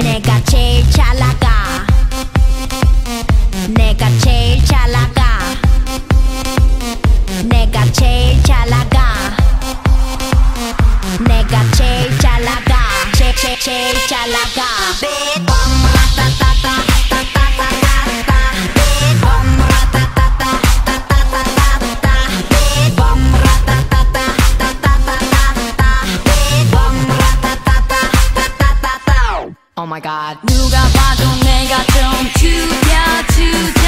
내가 제일 잘 나가 내가 제일 잘 나가 내가 제일 잘 나가 내가 제일 잘 나가 제일 제일 잘 나가 my god. 누가 봐도 내가 좀 죽여주잖아.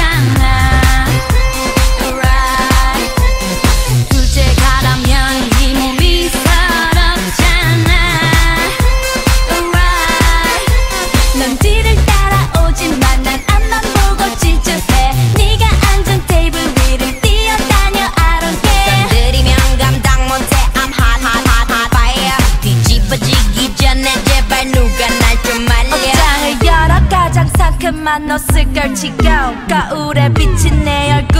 누가 날좀 말려 옷장을 열어 상큼한 옷을 걸치고 거울에 비친 내 얼굴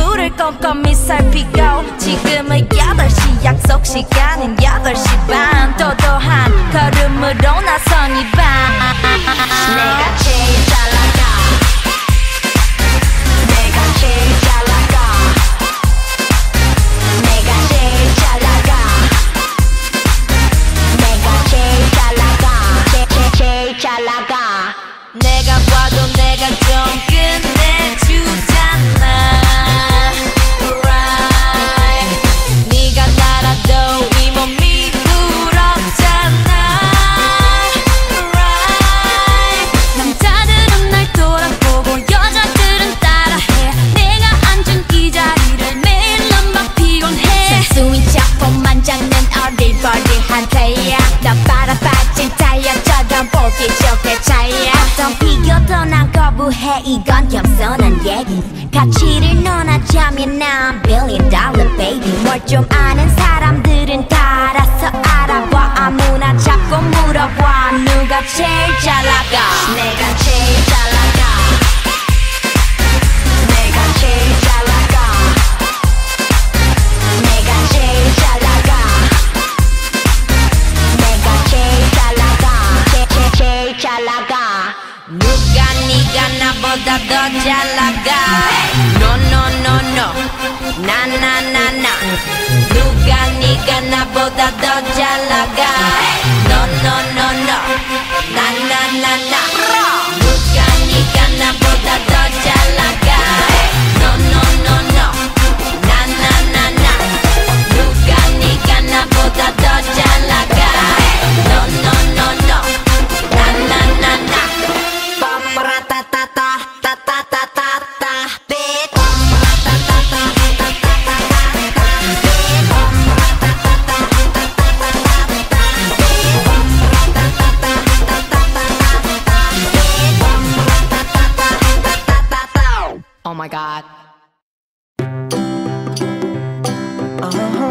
비교도 난 거부해 이건 겸손한 얘기. 가치를 논하자면 난 billion dollar baby. 뭘 좀 아는 사람들은 다 알아서 알아봐 아무 누가 네가 나보다 더 잘 나가 No no no no 나 나 나나 누가 네가 나보다 더 잘 나가 No no no no 나 나 나나 Oh my God. Uh -huh.